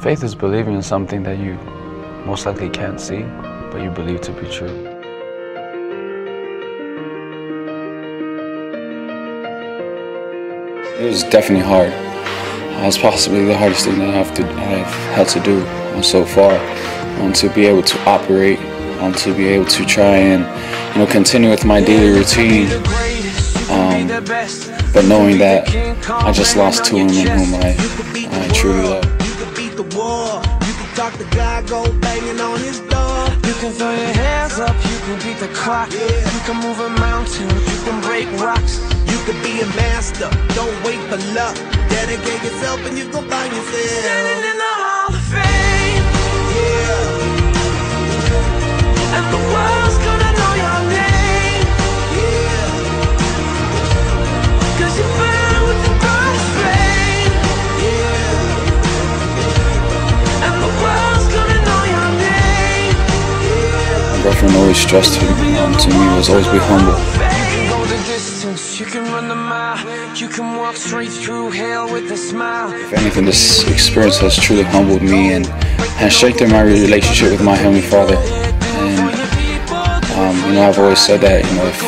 Faith is believing in something that you most likely can't see, but you believe to be true. It was definitely hard. Uh, was possibly the hardest thing that I've, to, I've had to do so far. To be able to operate, to be able to try and you know continue with my daily routine, um, but knowing that I just lost two women whom I, I truly love. You can talk to God, go banging on his door. You can throw your hands up, you can beat the clock. You can move a mountain, you can break rocks. You can be a master, don't wait for luck. Dedicate yourself and you can find yourself girlfriend always stressed to, um, to me was always be humble. If anything, this experience has truly humbled me and has strengthened my relationship with my Heavenly Father. And um, you know, I've always said that you know, if,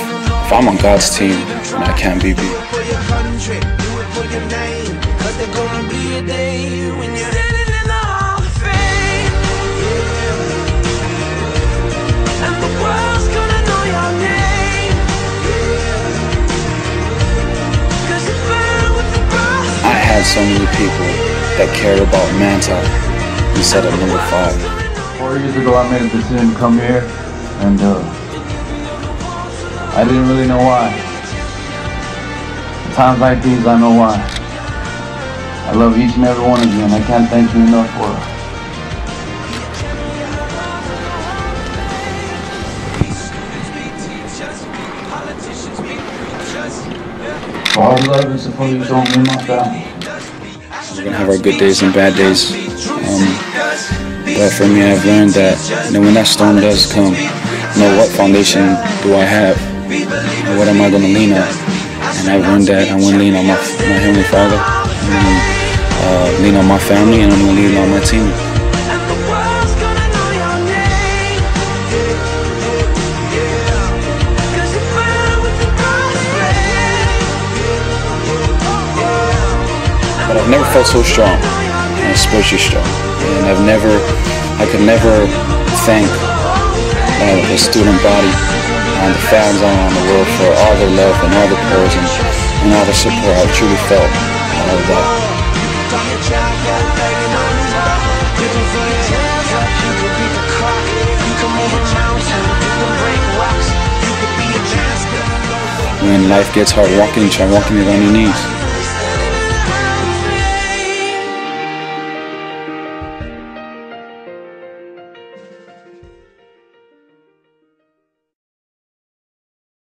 if I'm on God's team, I can't be beat. Had so many people that cared about Manti instead of number five. Four years ago, I made a decision to come here, and uh, I didn't really know why. Times like these, I know why. I love each and every one of you, and I can't thank you enough for it. All the love and support you shown me and my family. We're gonna have our good days and bad days. Um, but for me, I've learned that you know, when that storm does come, you know what foundation do I have? And what am I gonna lean on? And I've learned that I'm gonna lean on my, my Heavenly Father, gonna uh, lean on my family, and I'm gonna lean on my team. I've never felt so strong, and spiritually strong. And I've never, I could never thank uh, the student body and the fans all around the world for all their love and all the prayers and, and all the support. I've truly felt all of that. When life gets hard walking, try walking it on your knees.